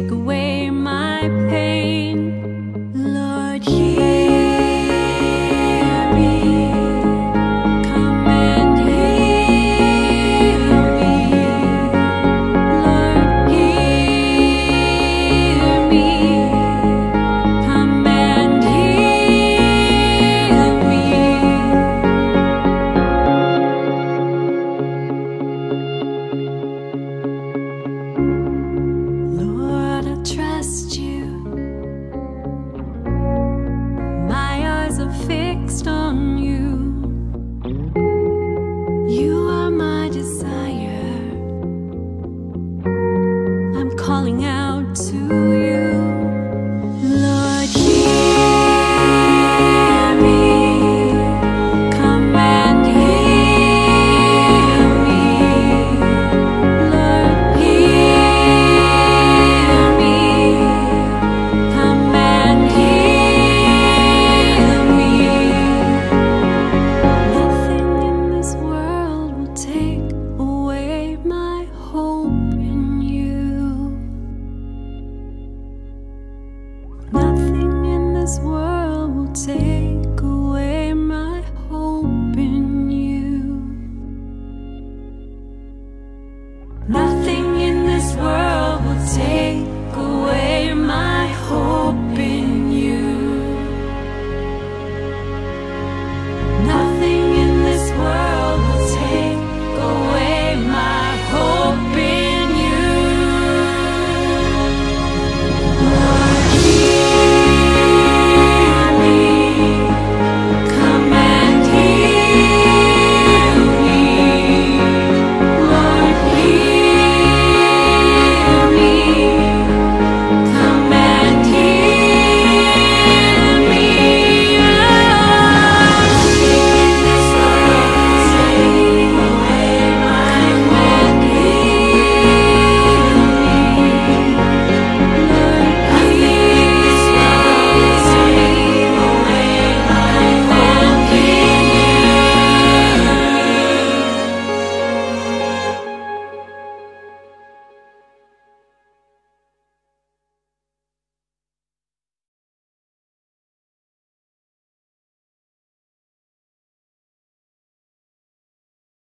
take away this world will take.